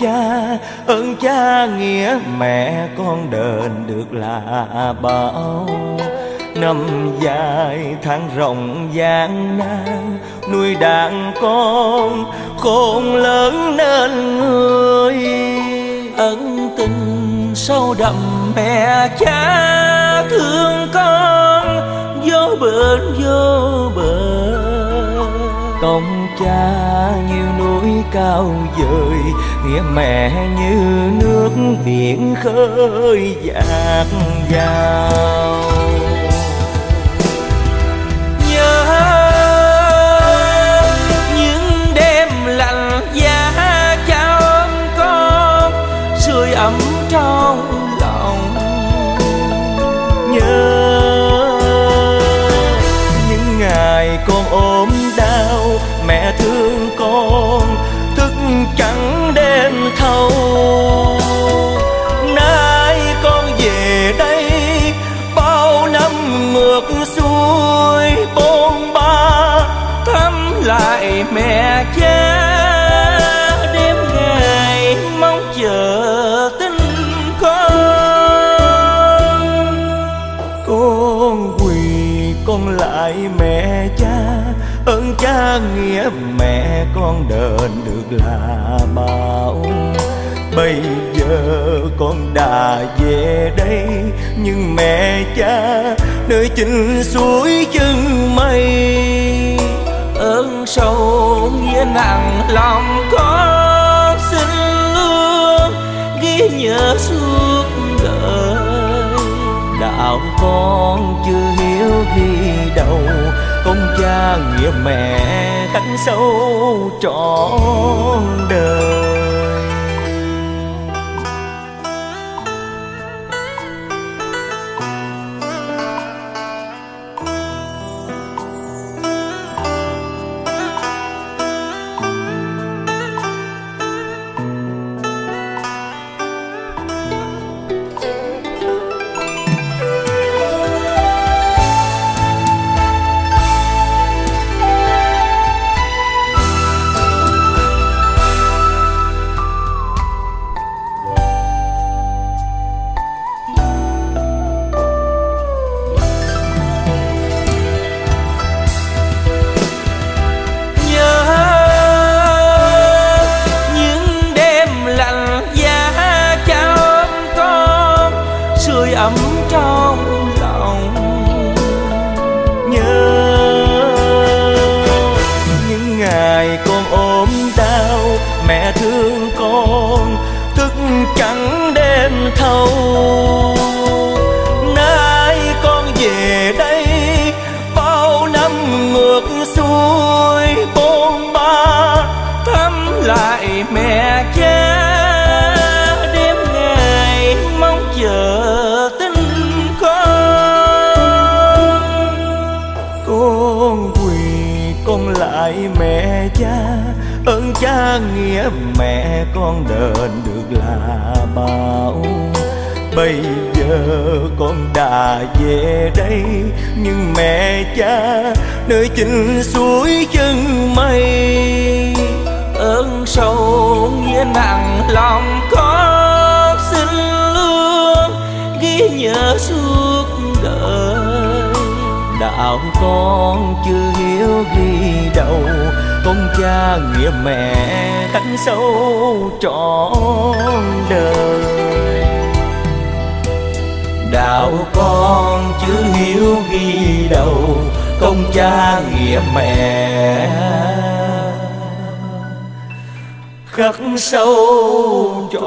cha, ơn cha nghĩa mẹ con đền được là bao. Năm dài tháng rộng gian nan, nuôi đàn con khôn lớn nên người ân tình sâu đậm mẹ cha thương con, vô bờ vô bờ. Công cha như núi cao dời nghĩa mẹ như nước biển khơi dạt dào. Nhớ những đêm lạnh giá cha ôm con, sưởi ấm trong quỳ con lại mẹ cha. Ơn cha nghĩa mẹ con đền được là bao. Bây giờ con đã về đây, nhưng mẹ cha nơi chinh suối chân mây. Ơn sâu nghĩa nặng lòng con xin luôn ghi nhớ suốt con chưa hiểu khi đầu công cha nghĩa mẹ khắc sâu trọn đời. Nghĩa mẹ con đền được là bao. Bây giờ con đã về đây, nhưng mẹ cha nơi chinh suối chân mây. Ơn sâu nghĩa nặng lòng con xin luôn ghi nhớ suốt đạo con chưa hiểu ghi đầu công cha nghĩa mẹ khắc sâu trọn đời. Đạo con chưa hiểu ghi đầu công cha nghĩa mẹ khắc sâu trọn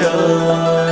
đời.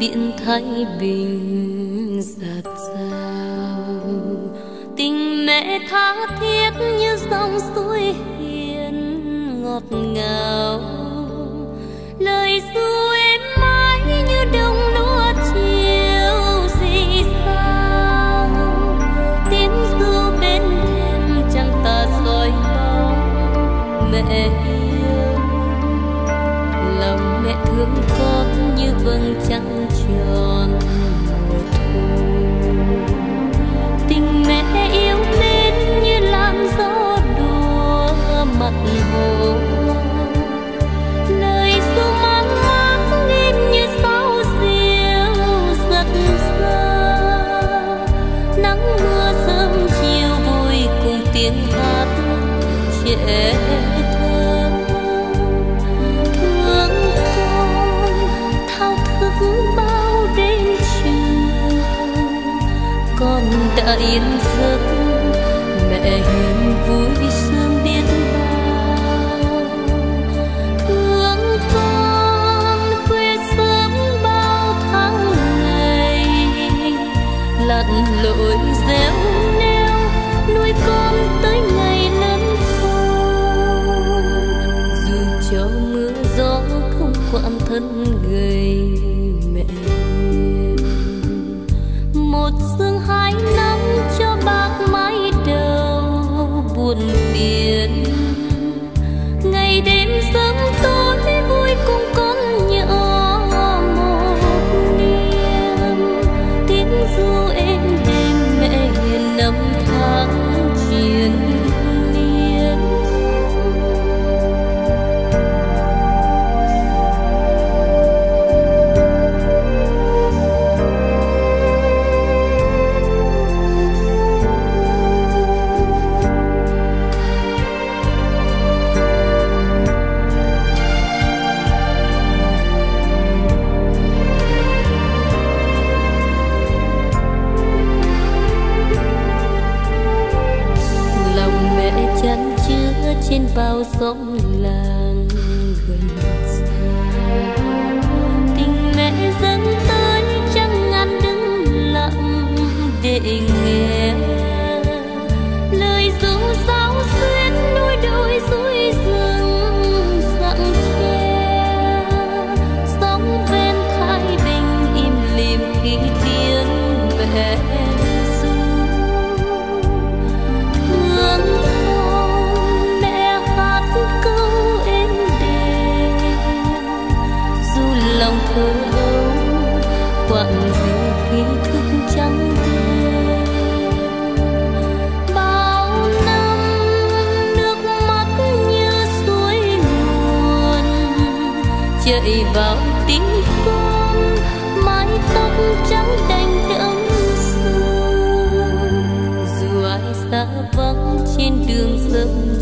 Biển thái bình giạt rào. Tình mẹ tha thiết như dòng suối hiền ngọt ngào. Lời ru em mãi như đông lúa chiều gì sao. Tiếng ru bên thềm chẳng ta soi bóng mẹ yêu, lòng mẹ thương con như vầng trăng điên giấc. Mẹ hiền vui sương biết bao. Thương con khuya sớm bao tháng ngày. Lặn lội dẻo neo, nuôi con tới ngày lớn khôn. Dù cho mưa gió không quản thân gầy mẹ trên bao sông làng dậy vào tiếng con mái tóc trắng đành đẫm sương. Dù ai xa vắng trên đường sông